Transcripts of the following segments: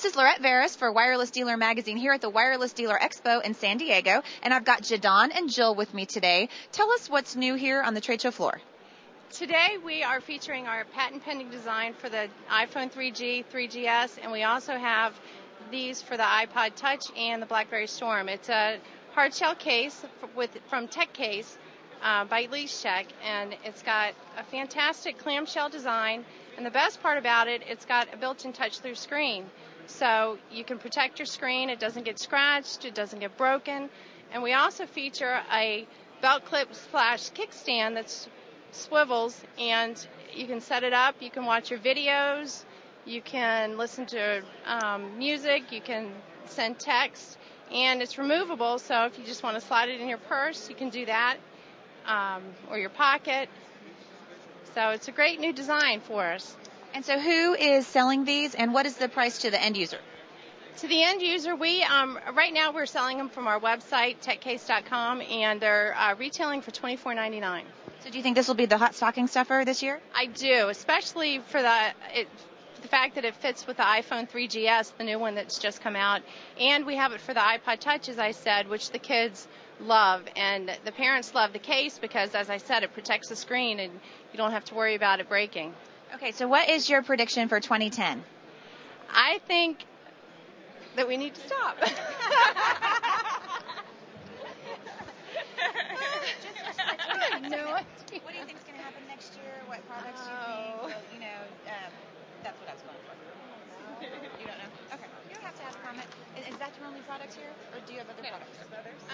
This is Lorette Veris for Wireless Dealer Magazine here at the Wireless Dealer Expo in San Diego, and I've got Jadon and Jill with me today. Tell us what's new here on the trade show floor. Today we are featuring our patent pending design for the iPhone 3G, 3GS, and we also have these for the iPod Touch and the BlackBerry Storm. It's a hard shell case with from Tech Case uh, by LeashTech, and it's got a fantastic clamshell design. And the best part about it, it's got a built-in touch-through screen, so you can protect your screen. It doesn't get scratched, it doesn't get broken, and we also feature a belt clip slash kickstand that swivels, and you can set it up. You can watch your videos. You can listen to um, music. You can send text, and it's removable. So if you just want to slide it in your purse, you can do that um, or your pocket. So it's a great new design for us. And so, who is selling these, and what is the price to the end user? To the end user, we um, right now we're selling them from our website techcase.com, and they're uh, retailing for $24.99. So, do you think this will be the hot stocking stuffer this year? I do, especially for the it, the fact that it fits with the iPhone 3GS, the new one that's just come out, and we have it for the iPod Touch, as I said, which the kids love, and the parents love the case because, as I said, it protects the screen and you don't have to worry about it breaking. Okay, so what is your prediction for 2010? I think that we need to stop. no. What do you think is going to happen next year? What products do you think? Well, you know, um, that's what I was going for. You don't know? Okay. You don't have to have a comment. Is, is that your only product here, or do you have other No. products?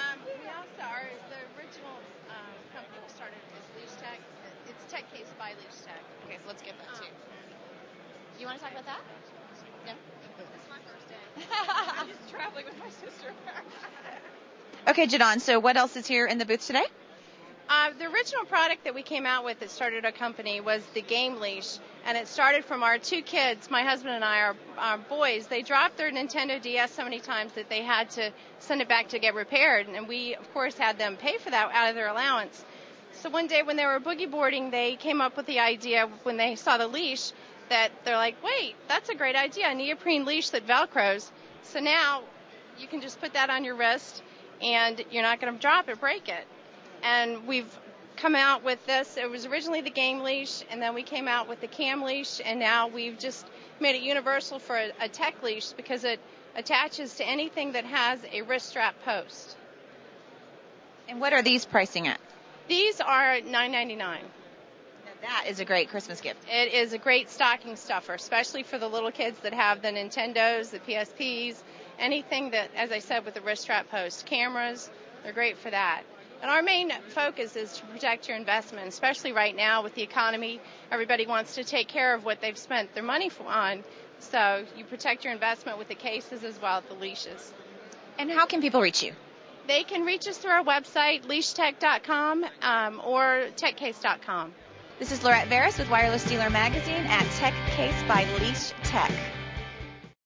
Um, we also are the original um, company we started is LeashTech. It's Tech Case by LeashTech. Okay, so let's get that Um, too. You want to talk about that? No. This is my first day. I'm just traveling with my sister. Okay, Jadon. So what else is here in the booth today? Uh, the original product that we came out with that started our company was the game leash, and it started from our two kids, my husband and I, are, our boys. They dropped their Nintendo DS so many times that they had to send it back to get repaired, and we, of course, had them pay for that out of their allowance. So one day when they were boogie boarding, they came up with the idea when they saw the leash that they're like, wait, that's a great idea, a neoprene leash that velcros. So now you can just put that on your wrist, and you're not going to drop it, break it and we've come out with this. It was originally the game leash, and then we came out with the cam leash, and now we've just made it universal for a, a tech leash because it attaches to anything that has a wrist strap post. And what are these pricing at? These are $9.99. Now that is a great Christmas gift. It is a great stocking stuffer, especially for the little kids that have the Nintendos, the PSPs, anything that, as I said, with the wrist strap post. Cameras, they're great for that. And our main focus is to protect your investment, especially right now with the economy. Everybody wants to take care of what they've spent their money on. So you protect your investment with the cases as well as the leashes. And how can people reach you? They can reach us through our website, leashtech.com um, or techcase.com. This is Lorette Veris with Wireless Dealer Magazine at Tech Case by Leash Tech.